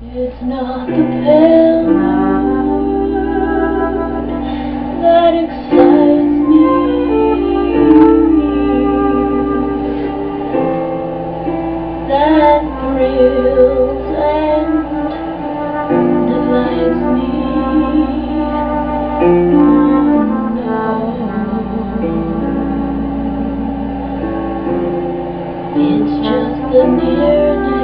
It's not the pale moon that excites me. That thrills and delights me. No. It's just the nearness.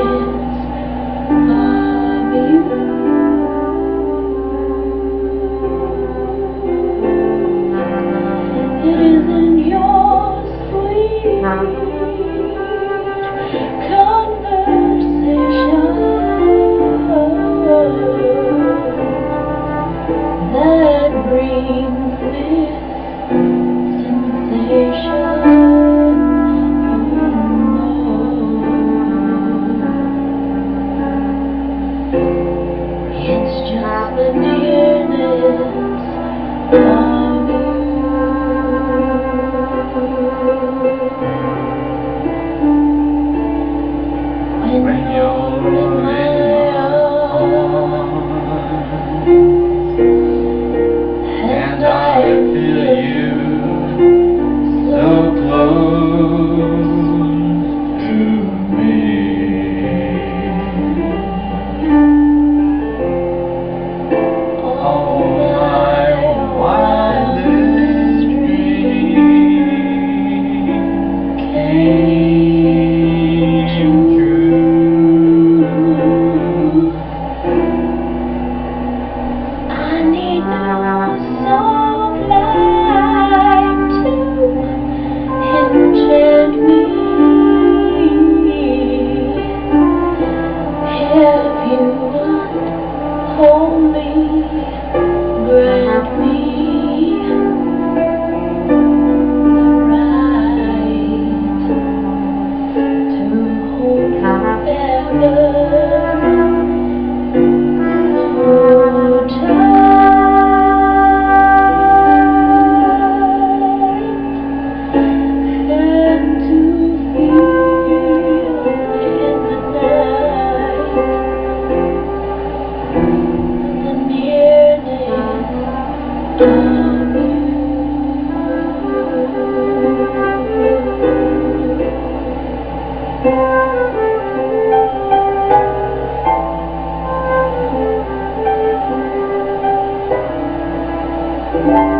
Thank you.